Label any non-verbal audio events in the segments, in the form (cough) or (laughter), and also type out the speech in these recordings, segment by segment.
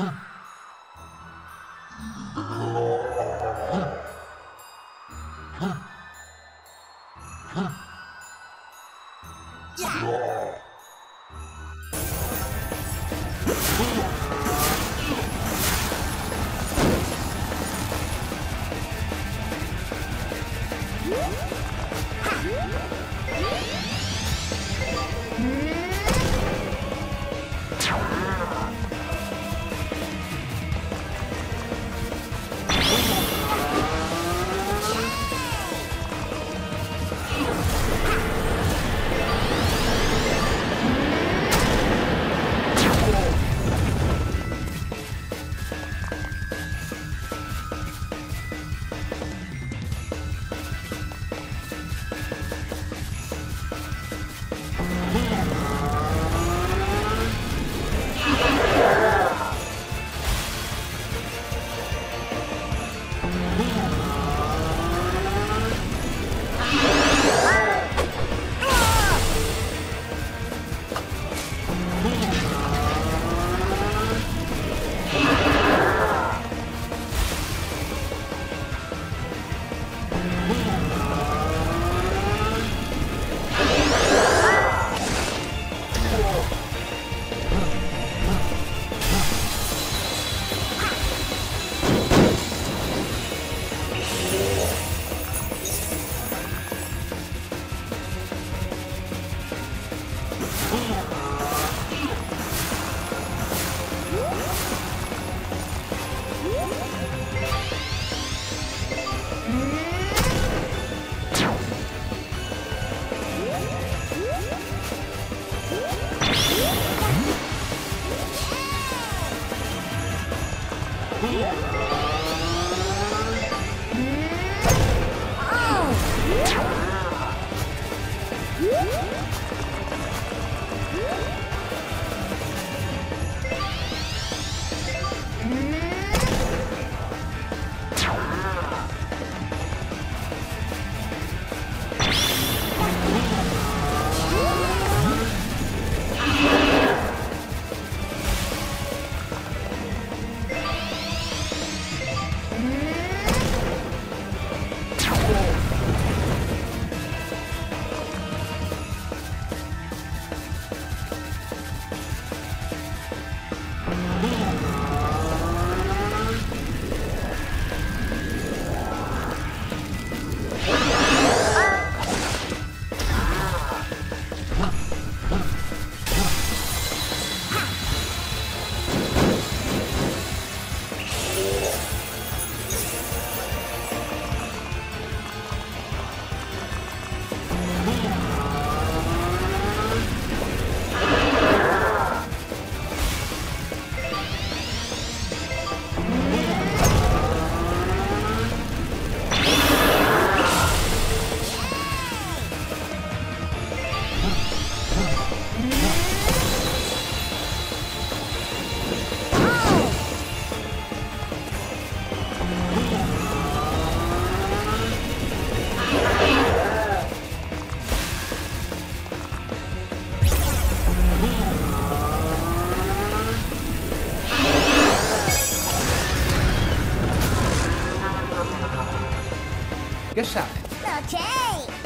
Ha! Yeah. Okay.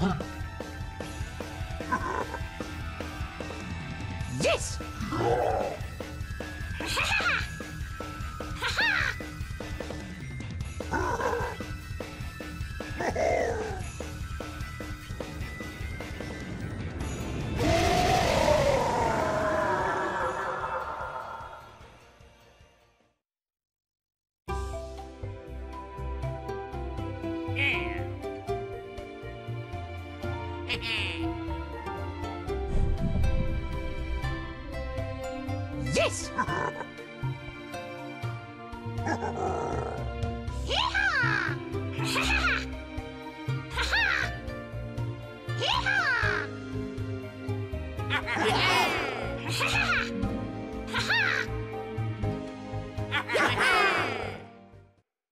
허 Yes! (laughs) (laughs)